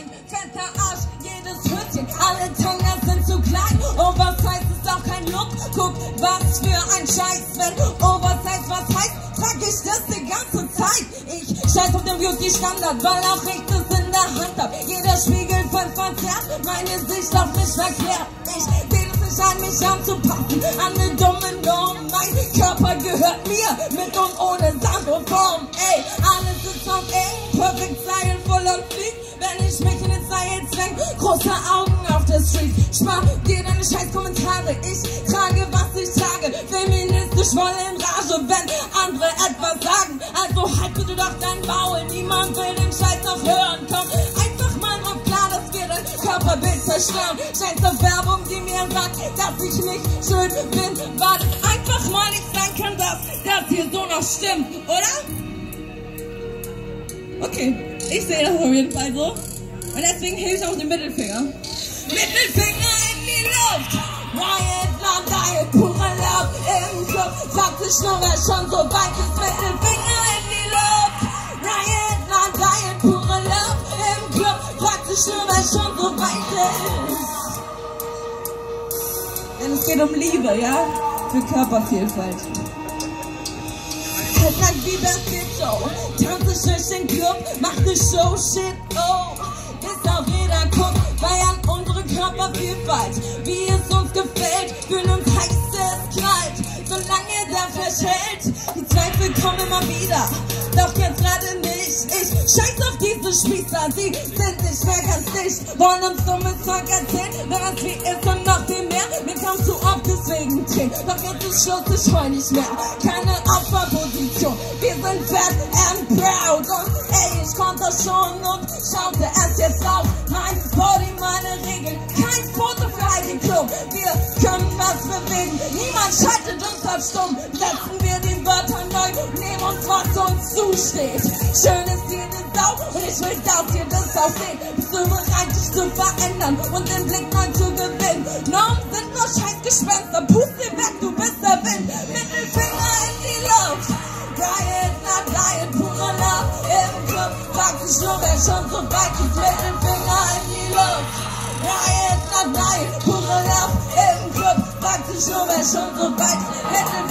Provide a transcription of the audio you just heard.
ein fetter Arsch, jedes Höschen, alle Tanger sind zu klein. Oversize ist auch kein Look, guck, was für ein Scheiß, wenn Oversize was heißt, trag ich das die ganze Zeit. Ich scheiß auf den Beauty-Standard, weil auch ich das in der Hand hab. Jeder Spiegel voll verzerrt, meine Sicht auf mich verkehrt. Ich sehe es nicht an, mich anzupassen, an eine dumme Norm. Mein Körper gehört mir, mit und ohne Sand und Form. Ey, ich mich in den Style zwäng, große Augen auf der Street. Spar dir deine scheiß Kommentare, ich trage, was ich trage. Feministisch voll in Rage, wenn andere etwas sagen. Also halt bitte doch dein Maul, niemand will den Scheiß noch hören. Komm, einfach mal drauf klar, dass wir dein Körperbild zerstören. Scheiße Werbung, die mir sagt, dass ich nicht schön bin, weil einfach mal nicht sein kann, dass das hier so noch stimmt, oder? Okay, ich sehe das auf jeden Fall so. Und deswegen ich auch den Mittelfinger. Mittelfinger in die Luft! Riot, Land, Diet, pure Love im Club. Sagt sich nur, wer schon so weit ist. Mittelfinger in die Luft! Riot, Land, Diet, pure Love im Club. Sagt sich nur, wer schon so weit ist. Denn es geht um Liebe, ja? Für Körpervielfalt. Tag wie Basket Show. Tanze durch den Club, mach ne Show, shit, oh. Körpervielfalt. Wie es uns gefällt, fühlen uns heiß, es knallt. Solange der hält, die Zweifel kommen immer wieder. Doch jetzt gerade nicht, ich scheiß auf diese Spießer. Sie sind nicht mehr ganz dicht, wollen uns dummes Zeug erzählen. Was wie ist und noch viel mehr, mir kommt zu oft deswegen trinken. Doch jetzt ist Schluss, ich heul nicht mehr. Keine Opferposition, wir sind fett and proud. Und ey, ich konnte schon und schaute bewegen, niemand schaltet uns auf stumm. Setzen wir die Wörter neu, nehmen uns, was uns zusteht. Schön ist jede Sau und ich will, dass ihr das auch seht. Bist du bereit, dich zu verändern und den Blick neu zu gewinnen? Normen sind nur Scheißgespenster, pust dir weg, du bist der Wind. Mittelfinger in die Luft. Riot, not Riot, pure Love im Club. Frag dich nur, wer schon so weit ist. Mittelfinger in die Luft. Riot, not Riot, pure Love im Club. Frag dich nur, wer schon so weit ist. Mittelfinger in die